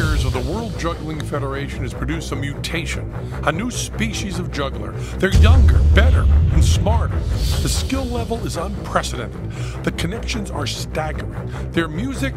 years of the World Juggling Federation has produced a mutation, a new species of juggler. They're younger, better, and smarter. The skill level is unprecedented. The connections are staggering. Their music.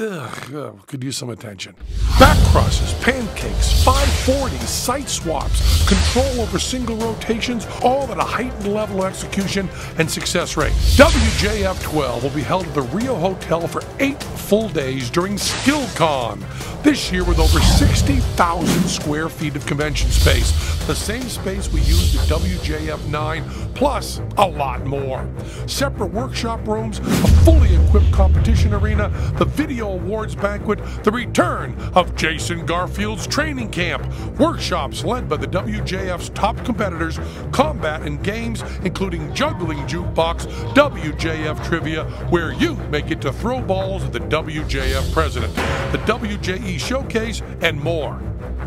Ugh, could use some attention. Back crosses, pancakes, 540s, siteswaps, control over single rotations, all at a heightened level of execution and success rate. WJF 12 will be held at the Rio Hotel for eight full days during SkillCon. This year with over 60,000 square feet of convention space, the same space we used at WJF 9, plus a lot more. Separate workshop rooms, a fully equipped competition arena, the video awards banquet, the return of Jason Garfield's training camp, workshops led by the WJF's top competitors, combat and games, including juggling jukebox, WJF trivia, where you may get to throw balls at the WJF president, the WJE showcase, and more.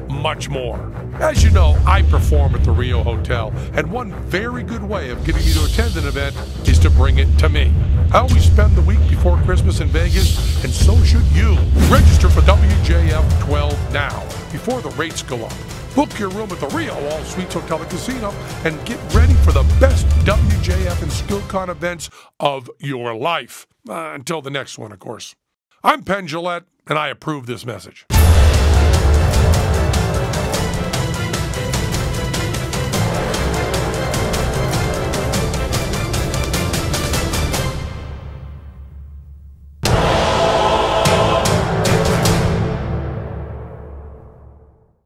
Much more. As you know, I perform at the Rio Hotel, and one very good way of getting you to attend an event is to bring it to me. I always spend the week before Christmas in Vegas, and so should you. Register for WJF 12 now, before the rates go up. Book your room at the Rio All Suites Hotel and Casino and get ready for the best WJF and SkillCon events of your life. Uh, until the next one, of course. I'm Penn Jillette, and I approve this message.